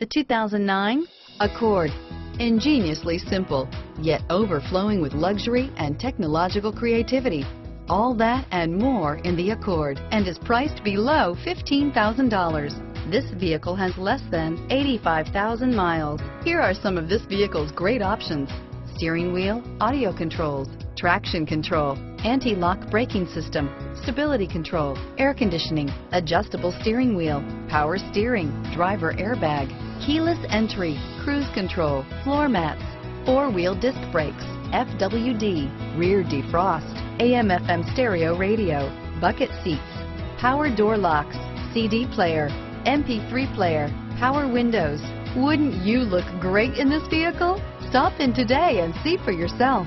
The 2009 Accord. Ingeniously simple, yet overflowing with luxury and technological creativity. All that and more in the Accord and is priced below $15,000. This vehicle has less than 85,000 miles. Here are some of this vehicle's great options. Steering wheel, audio controls, traction control, anti-lock braking system, stability control, air conditioning, adjustable steering wheel, power steering, driver airbag, keyless entry, cruise control, floor mats, four-wheel disc brakes, FWD, rear defrost, AM FM stereo radio, bucket seats, power door locks, CD player, MP3 player, power windows. Wouldn't you look great in this vehicle? Stop in today and see for yourself.